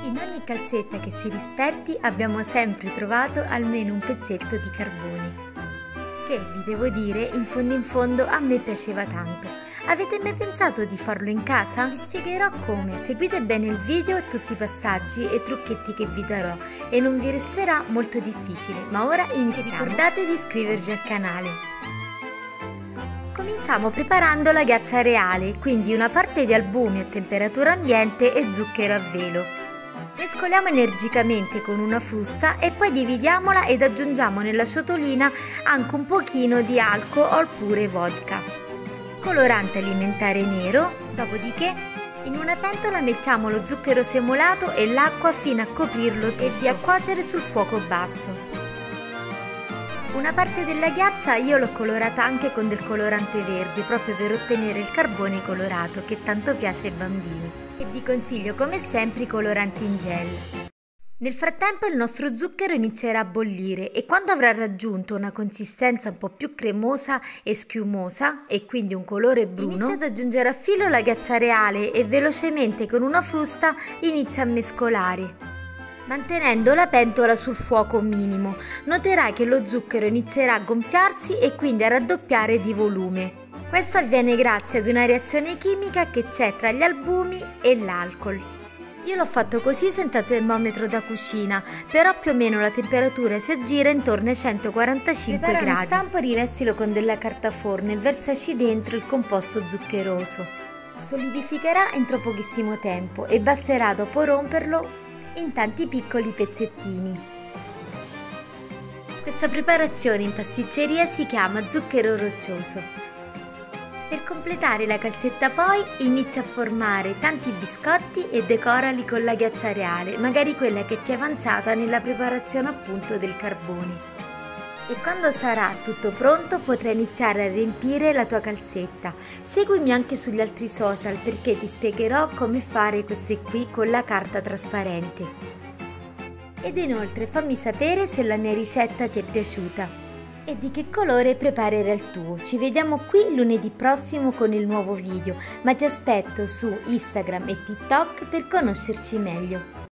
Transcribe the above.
In ogni calzetta che si rispetti abbiamo sempre trovato almeno un pezzetto di carbone. Che, vi devo dire, in fondo in fondo a me piaceva tanto. Avete mai pensato di farlo in casa? Vi spiegherò come, seguite bene il video e tutti i passaggi e trucchetti che vi darò e non vi resterà molto difficile, ma ora iniziamo. Ricordate di iscrivervi al canale. Cominciamo preparando la ghiaccia reale, quindi una parte di albumi a temperatura ambiente e zucchero a velo. Mescoliamo energicamente con una frusta e poi dividiamola ed aggiungiamo nella ciotolina anche un pochino di alcol oppure vodka. Colorante alimentare nero, dopodiché in una pentola mettiamo lo zucchero semolato e l'acqua fino a coprirlo e via cuocere sul fuoco basso. Una parte della ghiaccia io l'ho colorata anche con del colorante verde proprio per ottenere il carbone colorato che tanto piace ai bambini e vi consiglio come sempre i coloranti in gel. Nel frattempo il nostro zucchero inizierà a bollire e quando avrà raggiunto una consistenza un po' più cremosa e schiumosa e quindi un colore bruno, inizia ad aggiungere a filo la ghiaccia reale e velocemente con una frusta inizia a mescolare. Mantenendo la pentola sul fuoco minimo, noterai che lo zucchero inizierà a gonfiarsi e quindi a raddoppiare di volume. Questo avviene grazie ad una reazione chimica che c'è tra gli albumi e l'alcol. Io l'ho fatto così senza termometro da cucina, però più o meno la temperatura si aggira intorno ai 145 Prepara gradi. Prepara stampo e rivestilo con della carta forno e versaci dentro il composto zuccheroso. Solidificherà entro pochissimo tempo e basterà dopo romperlo in tanti piccoli pezzettini. Questa preparazione in pasticceria si chiama zucchero roccioso. Per completare la calzetta poi inizia a formare tanti biscotti e decorali con la ghiaccia reale, magari quella che ti è avanzata nella preparazione appunto del carbone. E quando sarà tutto pronto potrai iniziare a riempire la tua calzetta. Seguimi anche sugli altri social perché ti spiegherò come fare queste qui con la carta trasparente. Ed inoltre fammi sapere se la mia ricetta ti è piaciuta e di che colore preparerai il tuo. Ci vediamo qui lunedì prossimo con il nuovo video, ma ti aspetto su Instagram e TikTok per conoscerci meglio.